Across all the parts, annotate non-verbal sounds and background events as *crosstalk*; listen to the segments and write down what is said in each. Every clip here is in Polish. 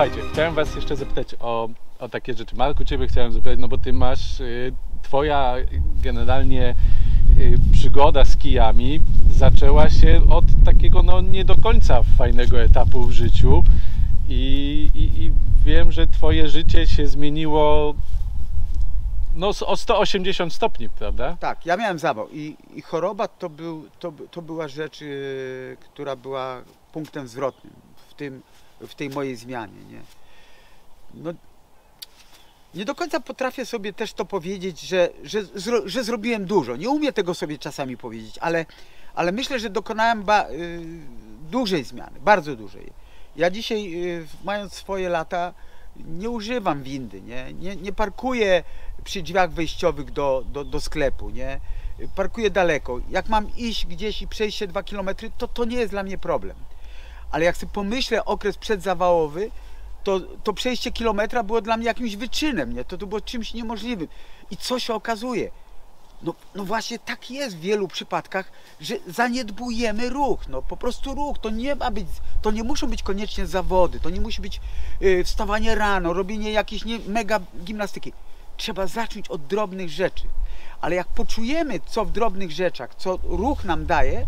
Słuchajcie, chciałem Was jeszcze zapytać o, o takie rzeczy. Marku, Ciebie chciałem zapytać, no bo Ty masz, y, Twoja generalnie y, przygoda z kijami zaczęła się od takiego no nie do końca fajnego etapu w życiu i, i, i wiem, że Twoje życie się zmieniło no o 180 stopni, prawda? Tak, ja miałem zawał i, i choroba to, był, to, to była rzecz, yy, która była punktem zwrotnym w, tym, w tej mojej zmianie. Nie? No, nie do końca potrafię sobie też to powiedzieć, że, że, zro, że zrobiłem dużo. Nie umiem tego sobie czasami powiedzieć, ale, ale myślę, że dokonałem ba, yy, dużej zmiany, bardzo dużej. Ja dzisiaj, yy, mając swoje lata, nie używam windy, nie, nie, nie parkuję przy drzwiach wejściowych do, do, do sklepu, nie? Parkuję daleko. Jak mam iść gdzieś i przejść się dwa kilometry, to to nie jest dla mnie problem. Ale jak sobie pomyślę okres przedzawałowy, to, to przejście kilometra było dla mnie jakimś wyczynem, nie? To, to było czymś niemożliwym. I co się okazuje? No, no właśnie tak jest w wielu przypadkach, że zaniedbujemy ruch, no po prostu ruch, to nie ma być, to nie muszą być koniecznie zawody, to nie musi być y, wstawanie rano, robienie jakiejś nie, mega gimnastyki. Trzeba zacząć od drobnych rzeczy, ale jak poczujemy co w drobnych rzeczach, co ruch nam daje,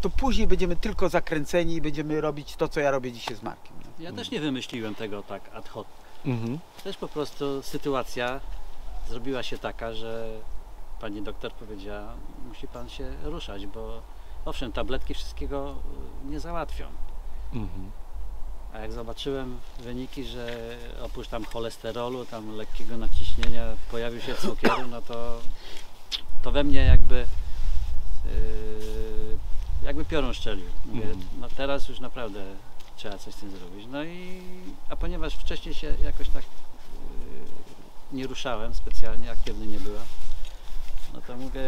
to później będziemy tylko zakręceni i będziemy robić to, co ja robię dzisiaj z Markiem. Ja też nie wymyśliłem tego tak ad hoc. Mhm. Też po prostu sytuacja zrobiła się taka, że pani doktor powiedziała, musi pan się ruszać, bo owszem, tabletki wszystkiego y, nie załatwią. Mhm. A jak zobaczyłem wyniki, że oprócz tam cholesterolu, tam lekkiego nadciśnienia pojawił się cukier, no to, to we mnie jakby yy, jakby piorun szczelił. Mówię, Mhm. no teraz już naprawdę trzeba coś z tym zrobić. No i a ponieważ wcześniej się jakoś tak yy, nie ruszałem specjalnie, aktywny nie byłem, no to mówię,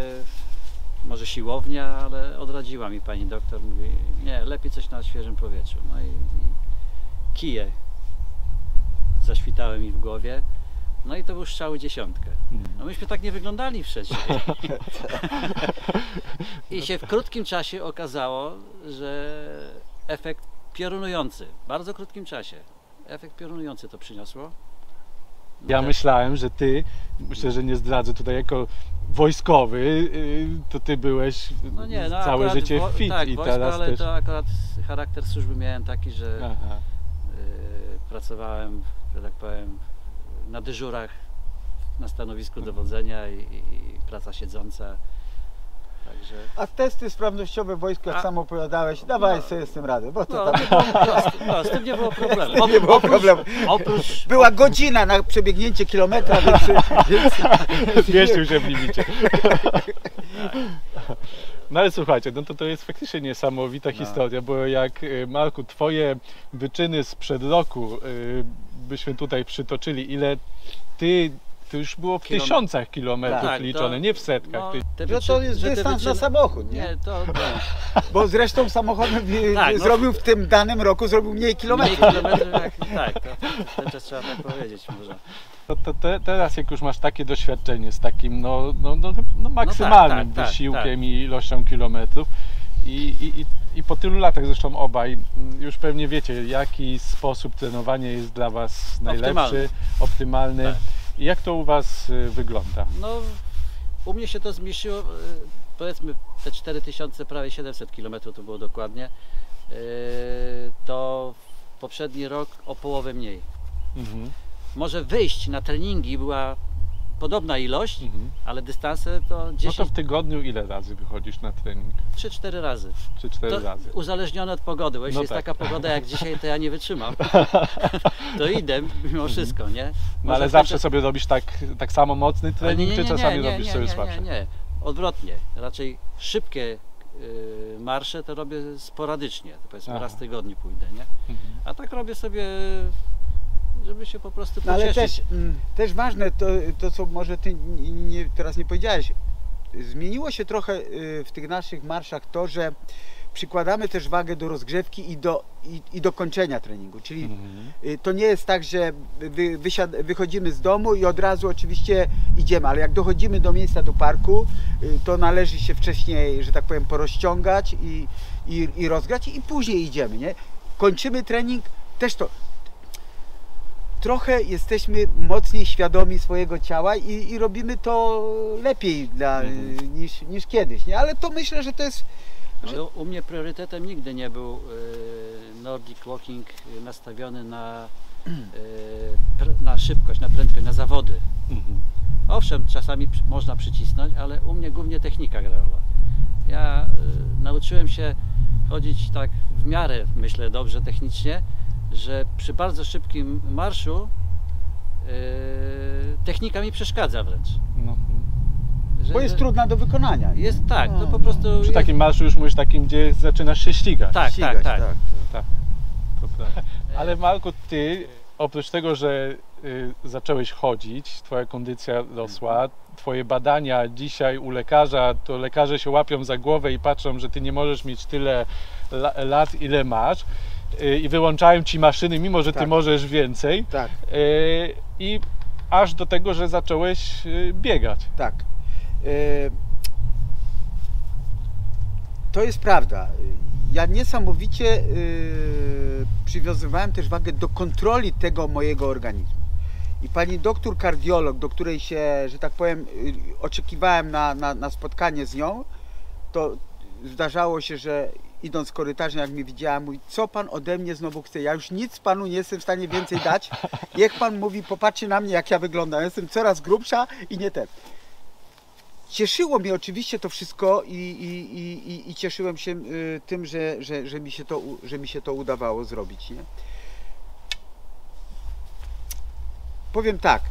może siłownia, ale odradziła mi pani doktor, mówi, nie, lepiej coś na świeżym powietrzu. No i, i kije zaświtały mi w głowie. No i to był strzał dziesiątkę. No myśmy tak nie wyglądali wcześniej. *laughs* I się w krótkim czasie okazało, że efekt piorunujący, w bardzo krótkim czasie, efekt piorunujący to przyniosło. No Ja tak. myślałem, że ty, myślę, że nie zdradzę tutaj jako wojskowy, y, to ty byłeś no nie, no całe życie wo- fit tak, i wojsko, teraz ale też... to akurat charakter służby miałem taki, że y, pracowałem, że tak powiem, na dyżurach na stanowisku dowodzenia i, i, i praca siedząca. Także A testy sprawnościowe w wojsku, jak A- sam opowiadałeś, dawaj no. sobie z tym radę, bo to no, tam to było proste. no, z tym nie było *laughs* problemu. nie było problemu. Oprócz, Była godzina na przebiegnięcie kilometra, więc, więc *laughs* *laughs* Zmieścił się w limicie. No ale słuchajcie, no to to jest faktycznie niesamowita No. historia, bo jak y, Marku, twoje wyczyny sprzed roku y, byśmy tutaj przytoczyli, ile ty, to już było w Kilom- tysiącach kilometrów Tak, to- liczone, nie w setkach. no, te że to jest dystans na samochód, nie? Nie, to *laughs* Bo zresztą samochodem wi- *laughs* Tak, no. zrobił w tym danym roku zrobił mniej Mniej kilometrów. kilometrów jak, tak, to czas trzeba tak powiedzieć może. To, to te, teraz jak już masz takie doświadczenie z takim no, no, no, no maksymalnym tak, tak, wysiłkiem tak. i ilością kilometrów i, i, i, po tylu latach zresztą obaj już pewnie wiecie jaki sposób trenowania jest dla Was najlepszy, Optymalny. Tak. i jak to u Was y, wygląda? No, u mnie się to zmieściło, e, powiedzmy te 4000, prawie 700 km to było dokładnie, e, to poprzedni rok o połowę mniej. Mhm. Może wyjść na treningi była podobna ilość, Mhm. ale dystanse to No to 10, w tygodniu ile razy wychodzisz na trening? 3-4 razy. Czy cztery To razy? uzależnione od pogody, bo jeśli No jest tak. taka pogoda jak dzisiaj, to ja nie wytrzymam. *laughs* to idę mimo wszystko, nie? No ale zawsze sobie robisz tak, tak samo mocny trening, czy czasami nie, robisz nie, sobie nie, słabsze? Nie, nie, odwrotnie. Raczej szybkie y, marsze to robię sporadycznie. To powiedzmy Aha. raz w tygodniu pójdę, nie? Mhm. A tak robię sobie, żeby się po prostu No ale też, mm, też ważne to, to, co może ty nie, teraz nie powiedziałeś. Zmieniło się trochę y, w tych naszych marszach to, że przykładamy też wagę do rozgrzewki i do, i, i do kończenia treningu. Czyli Mhm. y, to nie jest tak, że wy, wysiad, wychodzimy z domu i od razu oczywiście idziemy, ale jak dochodzimy do miejsca, do parku, y, to należy się wcześniej, że tak powiem, porozciągać i, i, i rozgrać i później idziemy, nie? Kończymy trening, też to trochę jesteśmy mocniej świadomi swojego ciała i, i robimy to lepiej dla, Mhm. niż, niż kiedyś, nie? Ale to myślę, że to jest Ale u mnie priorytetem nigdy nie był y, Nordic Walking y, nastawiony na, pr- na szybkość, na prędkość, na zawody. Mhm. Owszem, czasami można przycisnąć, ale u mnie głównie technika grała. Ja y, nauczyłem się chodzić tak w miarę, myślę, dobrze technicznie, że przy bardzo szybkim marszu y, technika mi przeszkadza wręcz. No. Że, Bo jest że trudna do wykonania. nie? Jest tak, to No, po no. prostu. Przy jest, takim marszu już mówisz takim, gdzie zaczynasz się ścigać. tak, Ścigać, tak, tak. Tak, to prawda. *laughs* Ale Marku, ty oprócz tego, że y, zacząłeś chodzić, twoja kondycja rosła, twoje badania dzisiaj u lekarza, to lekarze się łapią za głowę i patrzą, że ty nie możesz mieć tyle la, lat, ile masz i wyłączają ci maszyny, mimo że ty Tak. możesz więcej Tak, y, i aż do tego, że zacząłeś y, biegać. tak. To jest prawda. Ja niesamowicie przywiązywałem też wagę do kontroli tego mojego organizmu. I pani doktor kardiolog, do której się, że tak powiem, oczekiwałem na, na, na spotkanie z nią, to zdarzało się, że idąc korytarzem, jak mnie widziała, mówi, co pan ode mnie znowu chce? Ja już nic panu nie jestem w stanie więcej dać. Niech pan mówi, popatrzy na mnie, jak ja wyglądam. Jestem coraz grubsza i nie ten. Cieszyło mnie oczywiście to wszystko i, i, i, i, cieszyłem się y, tym, że, że, że, mi się to, że mi się to udawało zrobić. Nie? Powiem tak,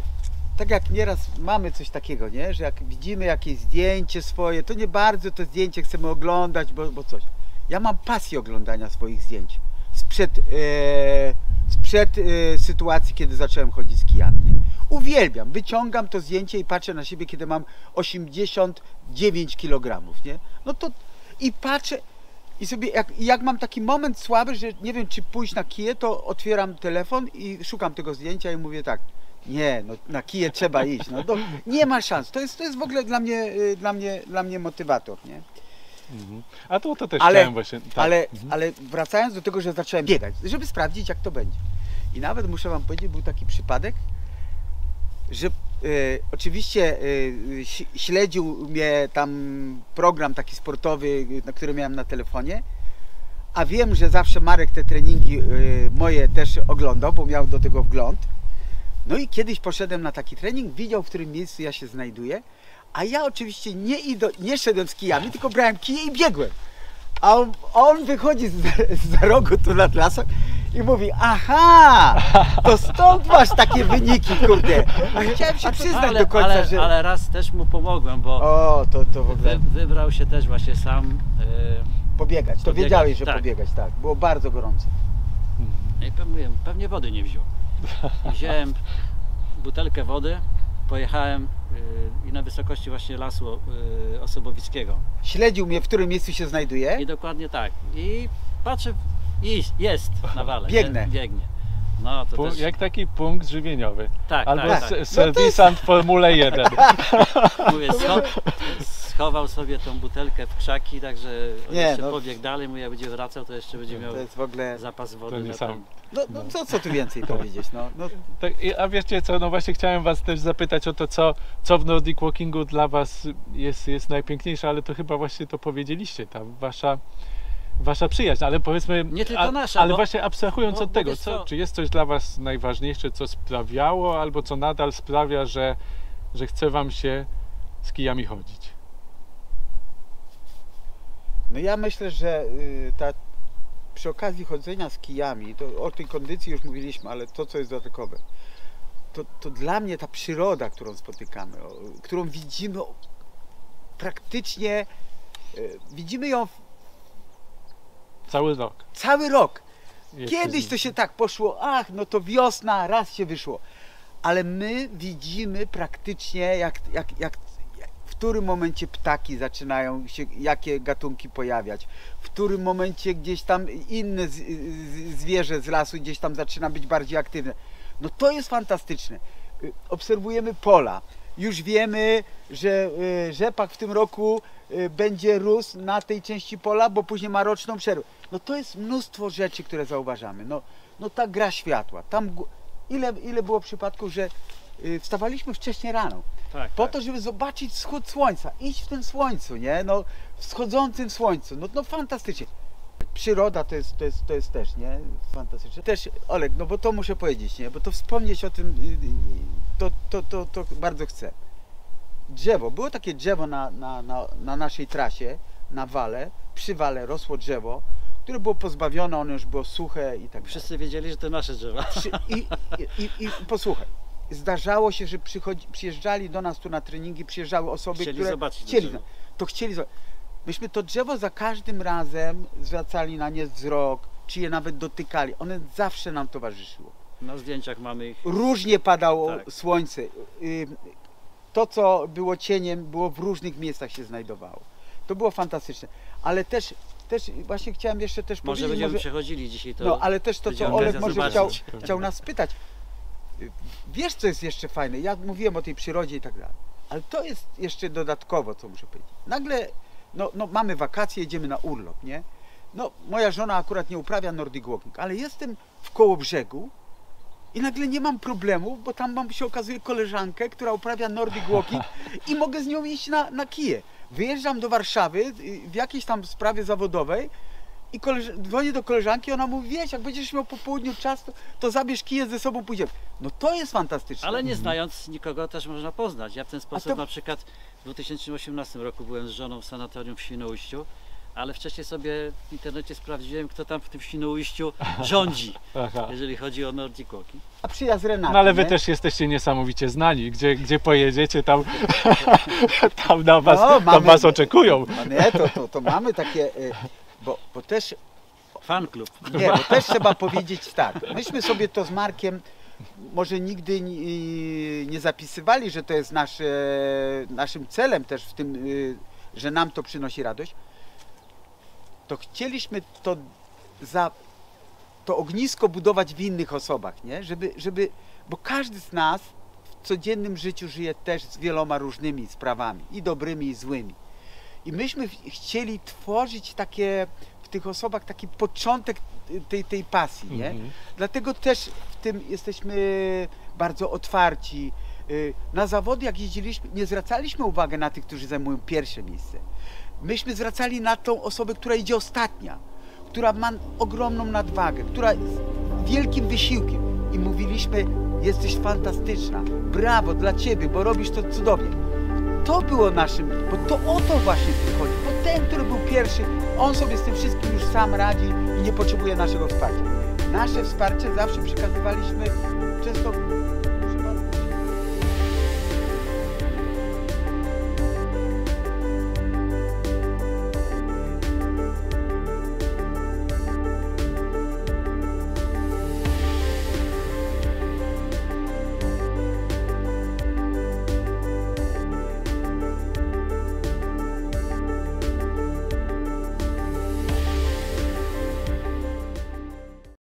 tak jak nieraz mamy coś takiego, nie? że jak widzimy jakieś zdjęcie swoje, to nie bardzo to zdjęcie chcemy oglądać, bo, bo coś. Ja mam pasję oglądania swoich zdjęć sprzed, e, sprzed e, sytuacji, kiedy zacząłem chodzić z kijami. Nie? Uwielbiam, wyciągam to zdjęcie i patrzę na siebie, kiedy mam 89 kg, nie? No to i patrzę i sobie, jak, jak mam taki moment słaby, że nie wiem, czy pójść na kije, to otwieram telefon i szukam tego zdjęcia i mówię tak, nie, no na kije trzeba iść, no nie ma szans. To jest, to jest w ogóle dla mnie, y, dla mnie, dla mnie motywator, nie? Mhm. A to, to też Ale- chciałem właśnie. Tak. Ale, ale wracając do tego, że zacząłem biegać, żeby sprawdzić, jak to będzie. I nawet muszę Wam powiedzieć, był taki przypadek, że e, oczywiście e, śledził mnie tam program taki sportowy, na który miałem na telefonie, a wiem, że zawsze Marek te treningi e, moje też oglądał, bo miał do tego wgląd. No i kiedyś poszedłem na taki trening, widział, w którym miejscu ja się znajduję, a ja oczywiście nie, ido, nie szedłem z kijami, tylko brałem kije i biegłem. A on, on wychodzi z, z rogu tu nad lasem i mówi, aha, to stąd masz takie wyniki, kurde. A chciałem się przyznać Ale, do końca, ale, że... ale raz też mu pomogłem, bo O, to, to w wy, ogóle wybrał się też właśnie sam. y, pobiegać. To Pobiegać, wiedziałeś, że tak. pobiegać, tak. Było bardzo gorąco. I pewnie, pewnie wody nie wziął. Wziąłem butelkę wody, pojechałem y, i na wysokości właśnie lasu y, Osobowickiego. Śledził mnie, w którym miejscu się znajduję. I dokładnie tak. I patrzę, jest, jest na wale. Biegnę. Biegnie. No to też, Jak taki punkt żywieniowy. tak, Albo tak, tak. serwisant Formule 1. *laughs* Mówię, scho, schował sobie tą butelkę w krzaki, także on Nie, jeszcze no. pobiegł dalej, mu jak będzie wracał, to jeszcze będzie miał To jest w ogóle... zapas wody. To tam. No, no co, co tu więcej *laughs* powiedzieć, no. no Tak, a wiecie co, no właśnie chciałem Was też zapytać o to, co, co w Nordic Walkingu dla Was jest, jest najpiękniejsze, ale to chyba właśnie to powiedzieliście, ta Wasza, wasza przyjaźń, ale powiedzmy... Nie tylko nasza, Ale bo- właśnie abstrahując bo- od bo tego, co, co? czy jest coś dla Was najważniejsze, co sprawiało, albo co nadal sprawia, że, że chce Wam się z kijami chodzić? No ja myślę, że y, ta, przy okazji chodzenia z kijami, to o tej kondycji już mówiliśmy, ale to, co jest dodatkowe, to, to dla mnie ta przyroda, którą spotykamy, którą widzimy praktycznie, y, widzimy ją w- Cały rok. cały rok. Kiedyś to się tak poszło, ach, no to wiosna, raz się wyszło. Ale my widzimy praktycznie, jak, jak, jak, w którym momencie ptaki zaczynają się, jakie gatunki pojawiać, w którym momencie gdzieś tam inne zwierzę z lasu gdzieś tam zaczyna być bardziej aktywne. No to jest fantastyczne. Y, Obserwujemy pola. Już wiemy, że y, rzepak w tym roku y, będzie rósł na tej części pola, bo później ma roczną przerwę. No to jest mnóstwo rzeczy, które zauważamy. No, no ta gra światła, tam Ile, ile było przypadków, że wstawaliśmy wcześniej rano, Tak, po tak. to, żeby zobaczyć wschód słońca, iść w tym słońcu, nie? No, wschodzącym słońcu, no, no fantastycznie. Przyroda to jest, to, jest, to jest też, nie? Fantastyczne. Też, Olek, no bo to muszę powiedzieć, nie? Bo to wspomnieć o tym, y, y, to, to, to, to bardzo chcę. Drzewo, było takie drzewo na, na, na, na naszej trasie, na wale, przy wale rosło drzewo, które było pozbawione, ono już było suche i tak dalej. Wszyscy wiedzieli, że to nasze drzewa. I, i, i, I posłuchaj, zdarzało się, że przyjeżdżali do nas tu na treningi, przyjeżdżały osoby, Chcieli które zobaczyć chcieli, to chcieli zobaczyć. Myśmy to drzewo za każdym razem zwracali na nie wzrok, czy je nawet dotykali. One zawsze nam towarzyszyło. Na zdjęciach mamy ich. Różnie padało Tak. słońce. To, co było cieniem, było w różnych miejscach się znajdowało. To było fantastyczne. Ale też, też właśnie chciałem jeszcze też Może powiedzieć, będziemy może, przechodzili dzisiaj to. no, ale też to, co Olek może chciał, chciał nas spytać. Wiesz, co jest jeszcze fajne? Ja mówiłem o tej przyrodzie i tak dalej. Ale to jest jeszcze dodatkowo, co muszę powiedzieć. Nagle, no, no mamy wakacje, jedziemy na urlop, nie? No, moja żona akurat nie uprawia Nordic Walking, ale jestem w koło brzegu i nagle nie mam problemu, bo tam mam się okazuje koleżankę, która uprawia Nordic Walking i mogę z nią iść na, na kije. Wyjeżdżam do Warszawy y, w jakiejś tam sprawie zawodowej i koleż- dzwonię do koleżanki, ona mówi, wiesz, jak będziesz miał po południu czas, to, to zabierz kije ze sobą, pójdziemy. No to jest fantastyczne. Ale nie znając nikogo też można poznać. Ja w ten sposób to- na przykład w 2018 roku byłem z żoną w sanatorium w Świnoujściu, ale wcześniej sobie w internecie sprawdziłem, kto tam w tym Świnoujściu *laughs* rządzi, Aha. jeżeli chodzi o Nordic Walking. A przyjazd Renaty, No ale wy nie? też jesteście niesamowicie znani. Gdzie, gdzie pojedziecie, tam, *laughs* tam na was, No, tam mamy- was oczekują. No nie, to, to, to mamy takie, y, bo, bo też Fan klub. Nie, bo też trzeba powiedzieć tak. Myśmy sobie to z Markiem może nigdy nie, zapisywali, że to jest nasze, naszym celem też w tym, y, że nam to przynosi radość. To chcieliśmy to za to ognisko budować w innych osobach, nie? Żeby, żeby, bo każdy z nas w codziennym życiu żyje też z wieloma różnymi sprawami, i dobrymi, i złymi. I myśmy chcieli tworzyć takie w tych osobach taki początek tej, tej pasji, nie? Mhm. Dlatego też w tym jesteśmy bardzo otwarci. Y, Na zawody jak jeździliśmy, nie zwracaliśmy uwagi na tych, którzy zajmują pierwsze miejsce. Myśmy zwracali na tą osobę, która idzie ostatnia, która ma ogromną nadwagę, która jest wielkim wysiłkiem i mówiliśmy, jesteś fantastyczna, brawo dla ciebie, bo robisz to cudownie. To było naszym, bo to o to właśnie tym chodzi. Bo ten, który był pierwszy, on sobie z tym wszystkim już sam radzi i nie potrzebuje naszego wsparcia. Nasze wsparcie zawsze przekazywaliśmy często